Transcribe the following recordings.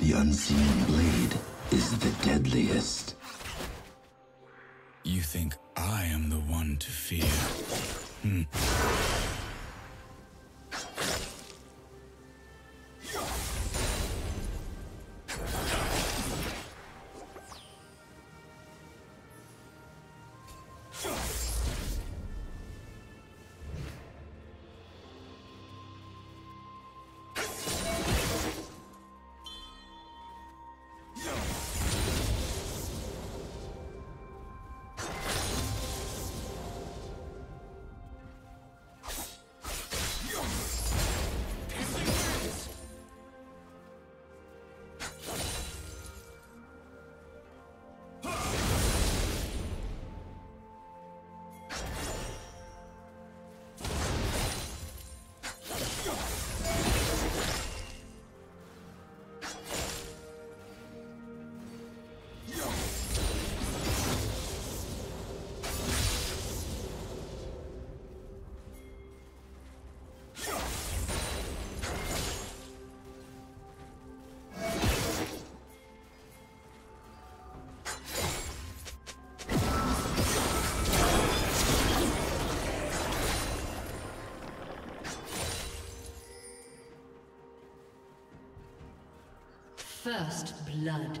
The unseen blade is the deadliest. You think I am the one to fear? Hmm. First blood.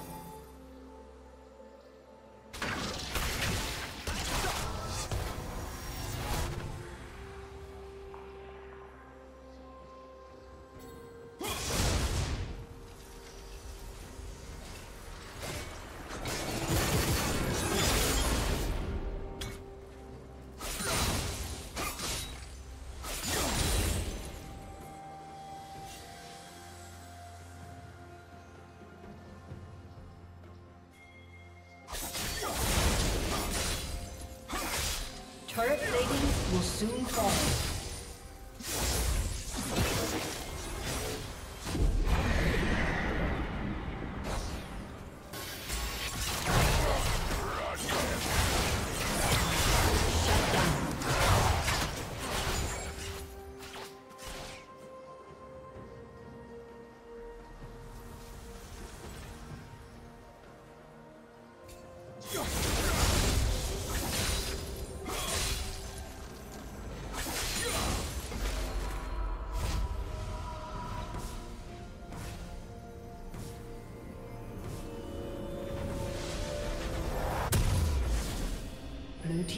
Soon fall.